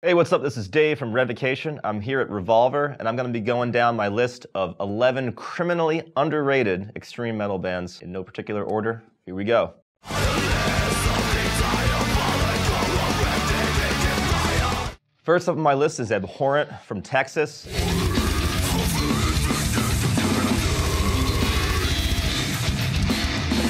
Hey, what's up? This is Dave from Revocation. I'm here at Revolver, and I'm going to be going down my list of 11 criminally underrated extreme metal bands in no particular order. Here we go. First up on my list is Abhorrent from Texas.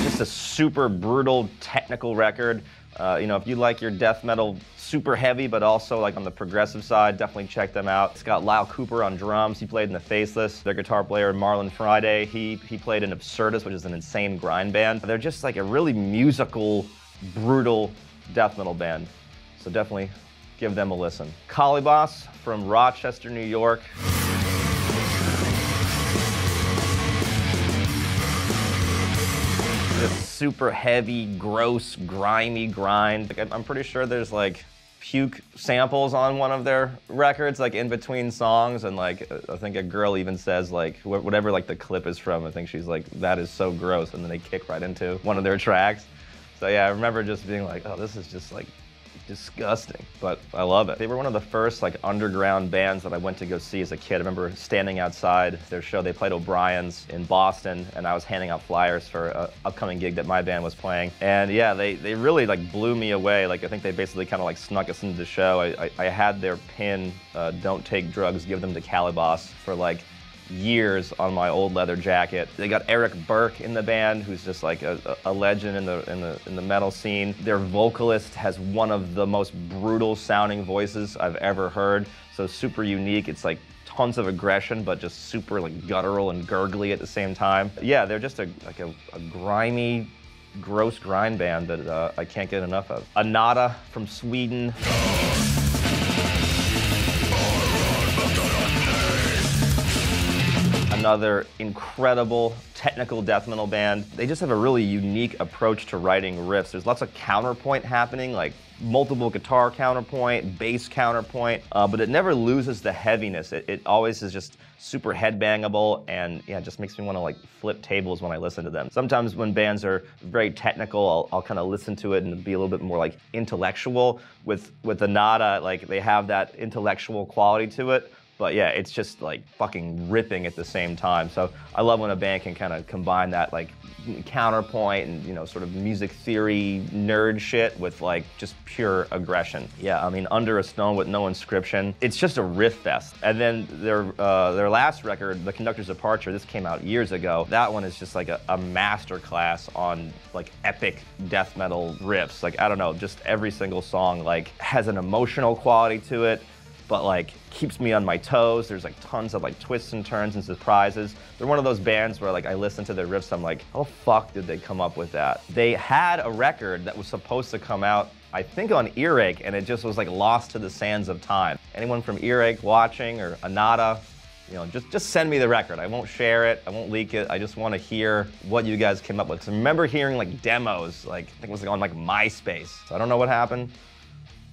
Just a super brutal technical record. Uh, you know, if you like your death metal super heavy, but also like on the progressive side, definitely check them out. It's got Lyle Cooper on drums. He played in the Faceless. Their guitar player, Marlon Friday, he, he played in Absurdus, which is an insane grind band. They're just like a really musical, brutal death metal band. So definitely give them a listen. Kalibas from Rochester, New York. Super heavy, gross, grimy grind. Like, I'm pretty sure there's like puke samples on one of their records, like in between songs, and like I think a girl even says like whatever like the clip is from. I think she's like that is so gross, and then they kick right into one of their tracks. So yeah, I remember just being like, oh, this is just like disgusting, but I love it. They were one of the first like underground bands that I went to go see as a kid. I remember standing outside their show. They played O'Brien's in Boston, and I was handing out flyers for an upcoming gig that my band was playing. And yeah, they, they really like blew me away. Like I think they basically kind of like snuck us into the show. I, I, I had their pin, uh, "Don't take drugs, give them to Kalibas" for like years on my old leather jacket. They got Eric Burke in the band, who's just like a, a, legend in the, in the in the metal scene. Their vocalist has one of the most brutal sounding voices I've ever heard. So super unique. It's like tons of aggression, but just super like guttural and gurgly at the same time. Yeah, they're just a like a, a grimy, gross grind band that uh, I can't get enough of. Anata from Sweden. Another incredible technical death metal band. They just have a really unique approach to writing riffs. There's lots of counterpoint happening, like multiple guitar counterpoint, bass counterpoint, uh, but it never loses the heaviness. It, it always is just super headbangable and yeah, just makes me want to like flip tables when I listen to them. Sometimes when bands are very technical, I'll, I'll kind of listen to it and be a little bit more like intellectual. With with Anata, like they have that intellectual quality to it, but yeah, it's just like fucking ripping at the same time. So I love when a band can kind of combine that like counterpoint and you know sort of music theory nerd shit with like just pure aggression. Yeah, I mean Under a Stone with no inscription. It's just a riff fest. And then their uh, their last record, The Conductor's Departure, this came out years ago. That one is just like a, a master class on like epic death metal riffs. Like I don't know, just every single song like has an emotional quality to it but like keeps me on my toes. There's like tons of like twists and turns and surprises. They're one of those bands where like I listen to their riffs, I'm like, how the fuck did they come up with that? They had a record that was supposed to come out I think on Earache, and it just was like lost to the sands of time. Anyone from Earache watching or Anata, you know, just, just send me the record. I won't share it, I won't leak it. I just want to hear what you guys came up with. Because I remember hearing like demos, like I think it was like on like MySpace. So I don't know what happened.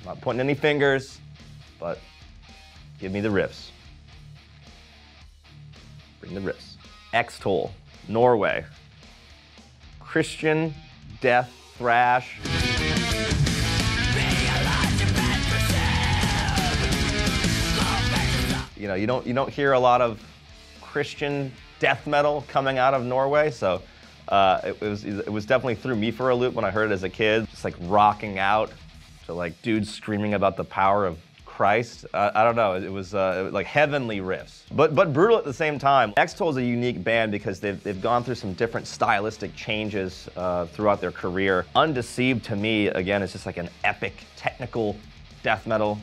I'm not pointing any fingers, but Give me the riffs. Bring the riffs. Extol, Norway. Christian death thrash. You know, you don't you don't hear a lot of Christian death metal coming out of Norway, so uh, it, it, was it was definitely threw me for a loop when I heard it as a kid, just like rocking out to like dudes screaming about the power of Christ. Uh, I don't know. It was, uh, like heavenly riffs, but but brutal at the same time. Extol is a unique band because they've they've gone through some different stylistic changes uh, throughout their career. Undeceived to me again is just like an epic technical death metal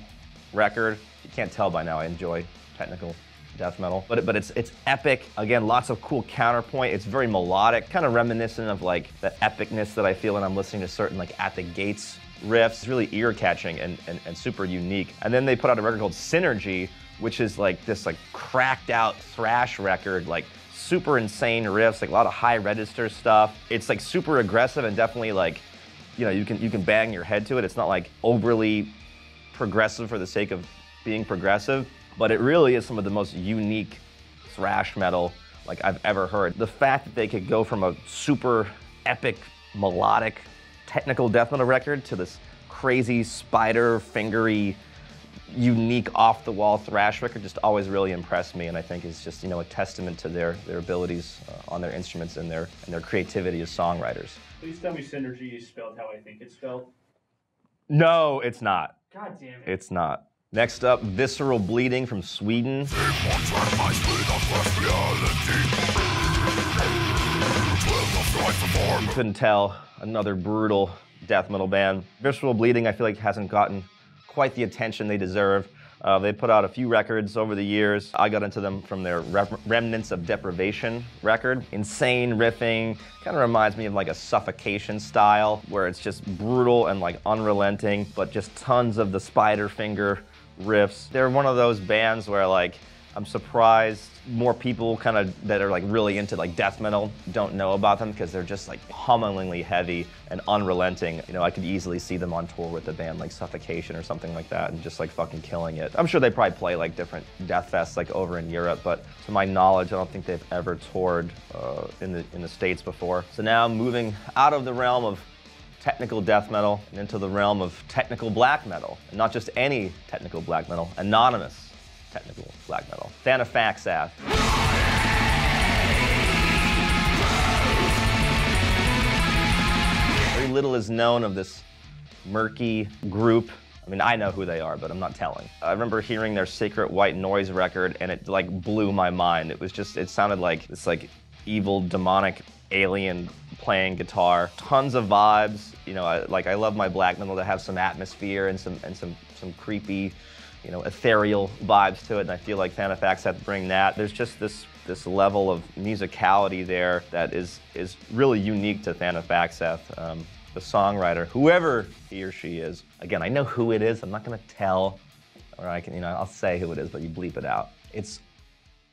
record. You can't tell by now. I enjoy technical death metal, but but it's it's epic. Again, lots of cool counterpoint. It's very melodic, kind of reminiscent of like the epicness that I feel when I'm listening to certain like At the Gates riffs. It's really ear catching and, and, and super unique. And then they put out a record called Synergy, which is like this like cracked out thrash record, like super insane riffs, like a lot of high register stuff. It's like super aggressive and definitely like, you know, you can you can bang your head to it. It's not like overly progressive for the sake of being progressive, but it really is some of the most unique thrash metal like I've ever heard. The fact that they could go from a super epic melodic technical death metal record to this crazy spider fingery unique off the wall thrash record just always really impressed me and I think is just, you know, a testament to their, their abilities uh, on their instruments and their, and their creativity as songwriters. Please tell me Synergy is spelled how I think it's spelled. No, it's not. God damn it. It's not. Next up, Visceral Bleeding from Sweden. You couldn't tell. Another brutal death metal band. Visceral Bleeding, I feel like hasn't gotten quite the attention they deserve. Uh, they put out a few records over the years. I got into them from their Rem- Remnants of Deprivation record. Insane riffing, kind of reminds me of like a suffocation style, where it's just brutal and like unrelenting, but just tons of the spider finger riffs. They're one of those bands where like I'm surprised more people kind of that are like really into like death metal don't know about them because they're just like pummelingly heavy and unrelenting. You know, I could easily see them on tour with a band like Suffocation or something like that and just like fucking killing it. I'm sure they probably play like different death fests like over in Europe, but to my knowledge, I don't think they've ever toured uh, in the in the states before. So now moving out of the realm of technical death metal and into the realm of technical black metal, and not just any technical black metal, anonymous technical black metal. Thantifaxath. Very little is known of this murky group. I mean, I know who they are, but I'm not telling. I remember hearing their Sacred White Noise record, and it like blew my mind. It was just, it sounded like this like evil demonic alien playing guitar. Tons of vibes. You know, I, like I love my black metal to have some atmosphere and some and some some creepy you know, ethereal vibes to it, and I feel like Thanafax had to bring that. There's just this this level of musicality there that is is really unique to Thantifaxath, um, the songwriter, whoever he or she is. Again, I know who it is. I'm not gonna tell, or I can, you know, I'll say who it is, but you bleep it out. It's.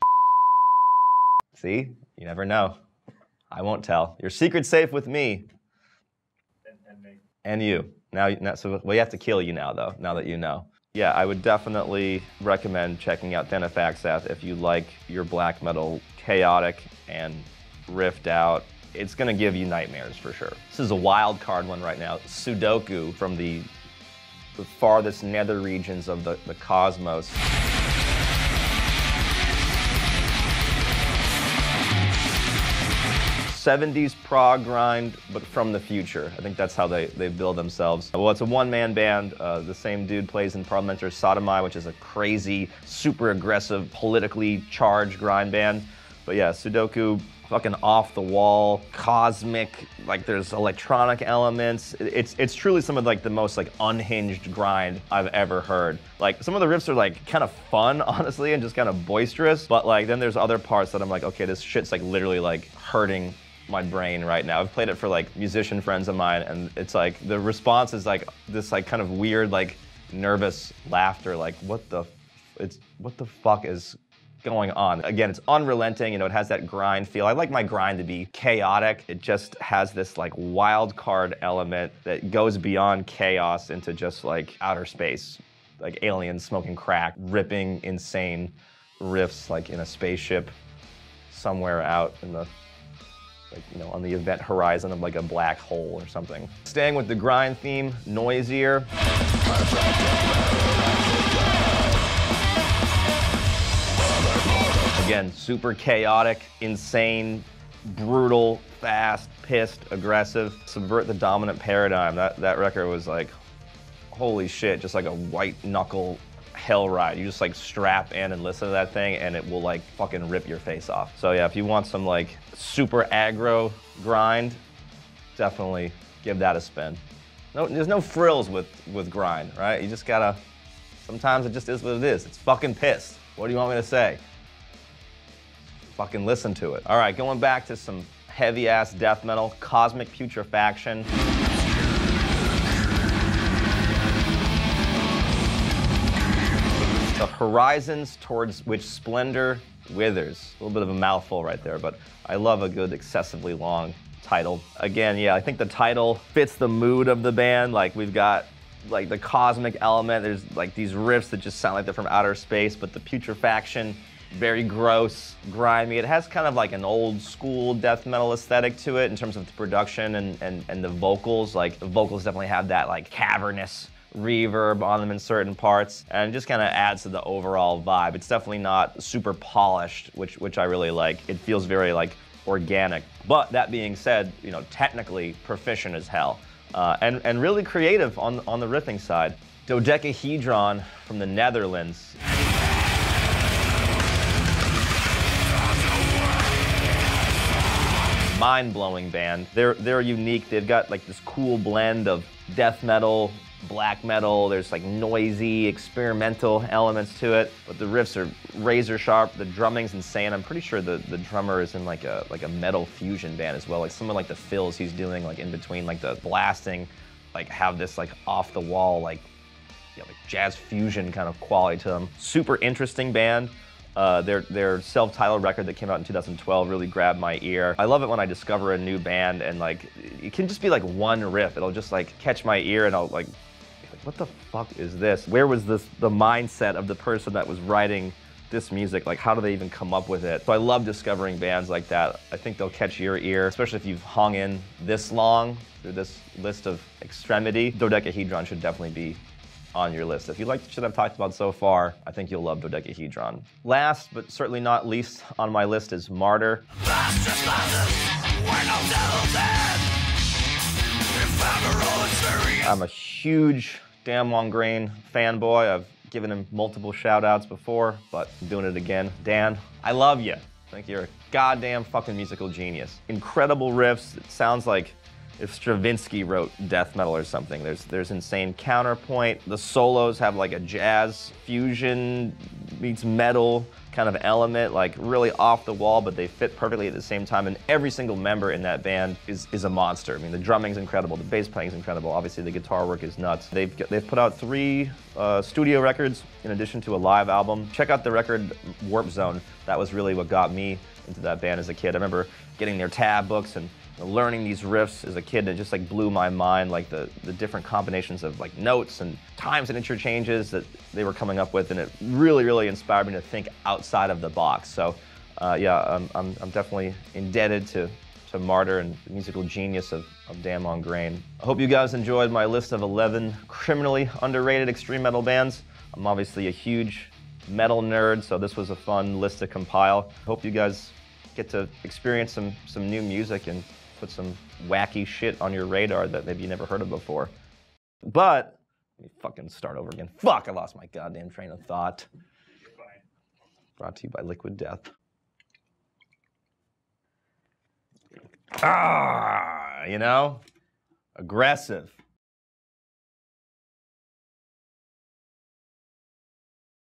See, you never know. I won't tell. Your secret's safe with me. And, and me. And you. Now, now, so we have to kill you now, though. Now that you know. Yeah, I would definitely recommend checking out Thantifaxath if you like your black metal chaotic and riffed out. It's gonna give you nightmares for sure. This is a wild card one right now. Psudoku from the, the farthest nether regions of the, the cosmos. 70s prog grind, but from the future. I think that's how they, they build themselves. Well, it's a one-man band. Uh, the same dude plays in Parlamentarisk Sodomi, which is a crazy, super aggressive, politically charged grind band. But yeah, Psudoku, fucking off the wall, cosmic, like there's electronic elements. It's it's truly some of like the most like unhinged grind I've ever heard. Like some of the riffs are like kind of fun, honestly, and just kind of boisterous. But like then there's other parts that I'm like, okay, this shit's like literally like hurting my brain right now. I've played it for like musician friends of mine, and it's like the response is like this like kind of weird like nervous laughter. Like what the, it's what the fuck is going on. Again, it's unrelenting. You know, it has that grind feel. I like my grind to be chaotic. It just has this like wild card element that goes beyond chaos into just like outer space, like aliens smoking crack, ripping insane riffs like in a spaceship somewhere out in the like, you know, on the event horizon of like a black hole or something. Staying with the grind theme, Noisear. Again, super chaotic, insane, brutal, fast, pissed, aggressive. Subvert the dominant paradigm. That that record was like, holy shit, just like a white knuckle hell ride. You just like strap in and listen to that thing and it will like fucking rip your face off. So yeah, if you want some like super aggro grind, definitely give that a spin. No, there's no frills with, with grind, right? You just gotta, sometimes it just is what it is. It's fucking pissed. What do you want me to say? Fucking listen to it. All right, going back to some heavy ass death metal, Cosmic Putrefaction. Horizons towards which splendor withers. A little bit of a mouthful right there, but I love a good excessively long title. Again, yeah, I think the title fits the mood of the band. Like we've got like the cosmic element. There's like these riffs that just sound like they're from outer space, but the putrefaction, very gross, grimy. It has kind of like an old school death metal aesthetic to it in terms of the production and, and, and the vocals. Like the vocals definitely have that like cavernous reverb on them in certain parts, and just kind of adds to the overall vibe. It's definitely not super polished, which which I really like. It feels very like organic. But that being said, you know, technically proficient as hell, uh, and and really creative on on the riffing side. Dodecahedron from the Netherlands. mind-blowing band. They're they're unique. They've got like this cool blend of death metal, black metal. There's like noisy, experimental elements to it, but the riffs are razor sharp. The drumming's insane. I'm pretty sure the, the drummer is in like a like a metal fusion band as well. Like some of like the fills he's doing like in between like the blasting, like have this like off the wall like you know, like jazz fusion kind of quality to them. Super interesting band. Uh, their their self-titled record that came out in 2012 really grabbed my ear. I love it when I discover a new band and like it can just be like one riff. It'll just like catch my ear and I'll like, like what the fuck is this? Where was this the mindset of the person that was writing this music? Like how do they even come up with it? So I love discovering bands like that. I think they'll catch your ear, especially if you've hung in this long through this list of extremity. Dodecahedron should definitely be on your list. If you like the shit I've talked about so far, I think you'll love Dodecahedron. Last, but certainly not least on my list is Martyr. I'm a huge Dan Mongrain fanboy. I've given him multiple shout outs before, but I'm doing it again. Dan, I love you. I think you're a goddamn fucking musical genius. Incredible riffs. It sounds like if Stravinsky wrote death metal or something. There's there's insane counterpoint. The solos have like a jazz fusion meets metal kind of element, like really off the wall, but they fit perfectly at the same time. And every single member in that band is, is a monster. I mean, the drumming's incredible, the bass playing's incredible. Obviously, the guitar work is nuts. They've they've put out three uh, studio records in addition to a live album. Check out the record Warp Zone. That was really what got me into that band as a kid. I remember getting their tab books and learning these riffs as a kid it just like blew my mind like the, the different combinations of like notes and times and interchanges that they were coming up with and it really really inspired me to think outside of the box. So uh, yeah I'm, I'm, I'm, definitely indebted to, to martyr and the musical genius of, of Dan Mongrain i hope you guys enjoyed my list of 11 criminally underrated extreme metal bands. I'm obviously a huge metal nerd so this was a fun list to compile. Hope you guys get to experience some some new music and put some wacky shit on your radar that maybe you never heard of before. But, let me fucking start over again. Fuck, I lost my goddamn train of thought. Brought to you by Liquid Death. Ah, you know? Aggressive.